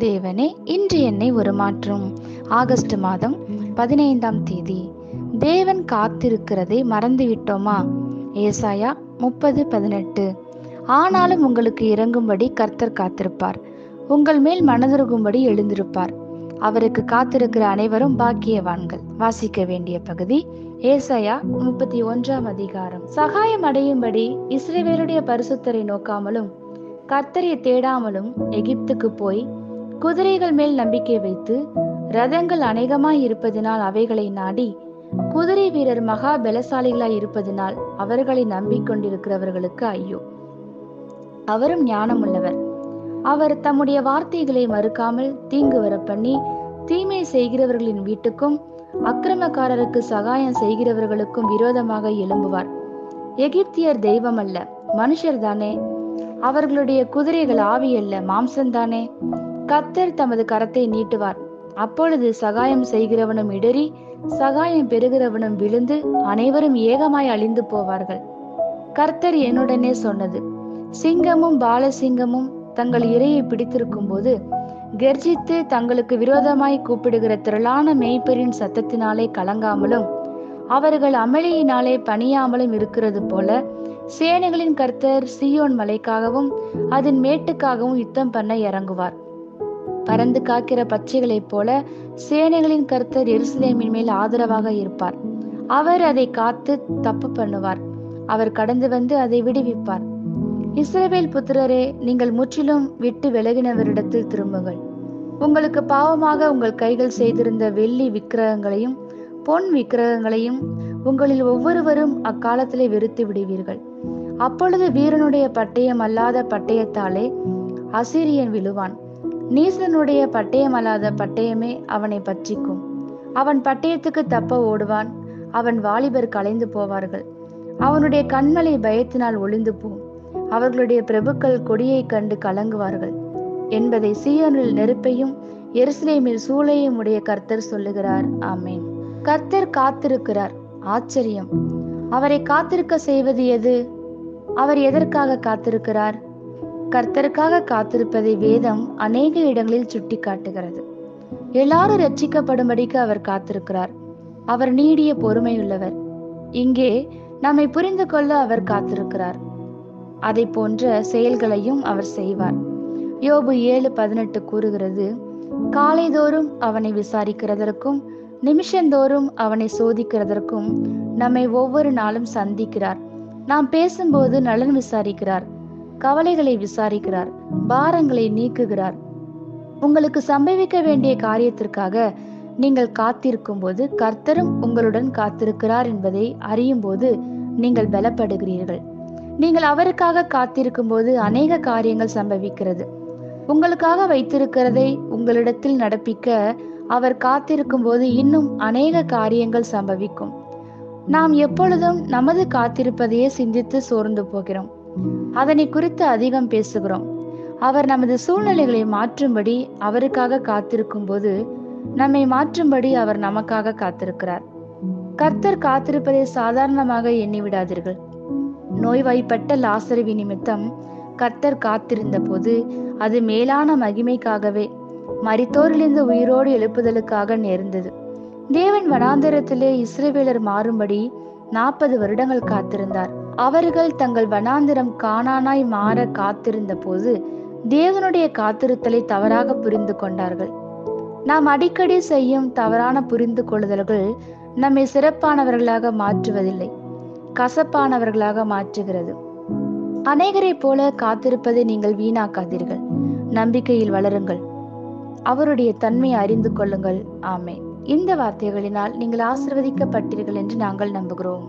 தேவனே இன்று என்னை ஒரு மாற்றும் ஆகஸ்ட் மாதம் பதினைந்தாம் தேதி. தேவன் காத்திருக்கிறதை மறந்துவிட்டோமா? ஏசாயா முப்பது பதினெட்டு. ஆனாலும் உங்களுக்கு இறங்கும்படி கர்த்தர் காத்திருப்பார். உங்கள் மேல் மனதுருகும்படி எழுந்திருப்பார். அவருக்கு காத்திருக்கிற அனைவரும் பாக்கியவான்கள். வாசிக்க வேண்டிய பகுதி ஏசாயா முப்பத்தி ஒன்றாம் அதிகாரம். சகாயம் அடையும்படி இஸ்ரவேலுடைய பரிசுத்தரை நோக்காமலும் கர்த்தரை தேடாமலும் எகிப்துக்கு போய் குதிரைகள் மேல் நம்பிக்கை வைத்து ரதங்கள் அநேகமாய் இருப்பதினால் அவைகளை நாடி குதிரை வீரர் மகா பலசாலிகளாய் இருப்பதினால் அவர்களை நம்பிக்கொண்டிருக்கிறவர்களுக்கு ஐயோ. அவரும் ஞானமுள்ளவர். அவர் தம்முடைய வார்த்தைகளை மறுக்காமல் தீங்கு வர பண்ணி தீமை செய்கிறவர்களின் வீட்டுக்கும் அக்கிரமக்காரருக்கு சகாயம் செய்கிறவர்களுக்கும் விரோதமாக எழும்புவார். எகிப்தியர் தெய்வம் அல்ல மனுஷர் தானே. அவர்களுடைய குதிரைகள் ஆவி அல்ல மாம்சம்தானே கத்தர் தமது கரத்தை நீட்டுவார். அப்பொழுது சகாயம் செய்கிறவனும் இடறி சகாயம் பெறுகிறவனும் விழுந்து அனைவரும் ஏகமாய் அழிந்து போவார்கள். கர்த்தர் என்னுடனே சொன்னது சிங்கமும் பாலசிங்கமும் தங்கள் இரையை பிடித்திருக்கும் போது கர்ஜித்து தங்களுக்கு விரோதமாய் கூப்பிடுகிற திரளான மேய்ப்பரின் சத்தத்தினாலே கலங்காமலும் அவர்கள் அமளியினாலே பணியாமலும் இருக்கிறது போல சேனைகளின் கர்த்தர் சியோன் மலைக்காகவும் அதன் மேட்டுக்காகவும் யுத்தம் பண்ண இறங்குவார். பறந்து காக்கிற பச்சைகளைப் போல சேனைகளின் கர்த்தர் எருசலேமின் மேல் ஆதரவாக இருப்பார். அவர் அதை காத்து தப்பு பண்ணுவார். அவர் கடந்து வந்து அதை விடுவிப்பார். இஸ்ரேவேல் புத்திரரே நீங்கள் முற்றிலும் விட்டு விலகினவரிடத்தில் திரும்புங்கள். உங்களுக்கு பாவமாக உங்கள் கைகள் செய்திருந்த வெள்ளி விக்கிரகங்களையும் பொன் விக்கிரகங்களையும் உங்களில் ஒவ்வொருவரும் அக்காலத்திலே வெறுத்து விடுவீர்கள். அப்பொழுது வீரனுடைய பட்டயம் அல்லாத பட்டயத்தாலே அசிரியன் விழுவான். நீசனுடைய பட்டயம் அல்லாத பட்டயமே அவனை பற்றிக்கும். அவன் பட்டயத்துக்கு தப்ப ஓடுவான். அவன் வாலிபர் கலைந்து போவார்கள். அவனுடைய கண்மலை பயத்தினால் ஒளிந்து போம். அவர்களுடைய பிரபுக்கள் கொடியை கண்டு கலங்குவார்கள். என்பதை சீயனில் நெருப்பையும் எருசலேமில் சூளையும் உடைய கர்த்தர் சொல்லுகிறார். ஆமேன். கர்த்தர் காத்திருக்கிறார். ஆச்சரியம். அவரை காத்திருக்க செய்வது எது? அவர் எதற்காக காத்திருக்கிறார்? கர்த்தருக்காக காத்திருப்பதை வேதம் அநேக இடங்களில் சுட்டி காட்டுகிறது எல்லாரும் ரட்சிக்கப்படும்படிக்கு அவர் காத்திருக்கிறார். அவர் நீடிய பொறுமையுள்ளவர். இங்கே நம்மை புரிந்து கொள்ள அவர் காத்திருக்கிறார். அதை போன்ற செயல்களையும் அவர் செய்வார். யோபு ஏழு பதினெட்டு கூறுகிறது காலைதோறும் அவனை விசாரிக்கிறதற்கும் நிமிஷந்தோறும் அவனை சோதிக்கிறதற்கும் நம்மை ஒவ்வொரு நாளும் சந்திக்கிறார். நாம் பேசும்போது நலன் விசாரிக்கிறார். கவலைகளை விசாரிக்கிறார் பாரங்களை நீக்குகிறார். உங்களுக்கு சம்பவிக்க வேண்டிய காரியத்திற்காக நீங்கள் காத்திருக்கும் போது கர்த்தரும் உங்களுடன் காத்திருக்கிறார் என்பதை அறியும் போது நீங்கள் பலப்படுகிறீர்கள். நீங்கள் அவருக்காக காத்திருக்கும் போது அநேக காரியங்கள் சம்பவிக்கிறது. உங்களுக்காக வைத்திருக்கிறதை உங்களிடத்தில் நடப்பிக்க அவர் காத்திருக்கும் போது இன்னும் அநேக காரியங்கள் சம்பவிக்கும். நாம் எப்பொழுதும் நமது காத்திருப்பதையே சிந்தித்து சோர்ந்து போகிறோம். அதனை குறித்து அதிகம் பேசுகிறோம். அவர் நமது சூழ்நிலைகளை மாற்றும்படி அவருக்காக காத்திருக்கும் போது நம்மை மாற்றும்படி அவர் நமக்காக காத்திருக்கிறார். கர்த்தர் காத்திருப்பதை சாதாரணமாக எண்ணிவிடாதீர்கள். நோய்வாய்ப்பட்ட லாசரவி நிமித்தம் கர்த்தர் காத்திருந்த போது அது மேலான மகிமைக்காகவே மரித்தோரிலிருந்து உயிரோடு எழுப்புதலுக்காக நேர்ந்தது. தேவன் வனாந்தரத்திலே இஸ்ரவேலர் மாறும்படி நாற்பது வருடங்கள் காத்திருந்தார். அவர்கள் தங்கள் வனாந்திரம் காணானாய் மாற காத்திருந்த போது தேவனுடைய காத்திருத்தலை தவறாக புரிந்து கொண்டார்கள். நாம் அடிக்கடி செய்யும் தவறான புரிந்து கொள்ளுதல்கள் நம்மை சிறப்பானவர்களாக மாற்றுவதில்லை கசப்பானவர்களாக மாற்றுகிறது. அநேகரை போல காத்திருப்பதை நீங்கள் வீணாக்காதீர்கள். நம்பிக்கையில் வளருங்கள். அவருடைய தன்மையை அறிந்து கொள்ளுங்கள். ஆமே இந்த வார்த்தைகளினால் நீங்கள் ஆசிர்வதிக்கப்பட்டீர்கள் என்று நாங்கள் நம்புகிறோம்.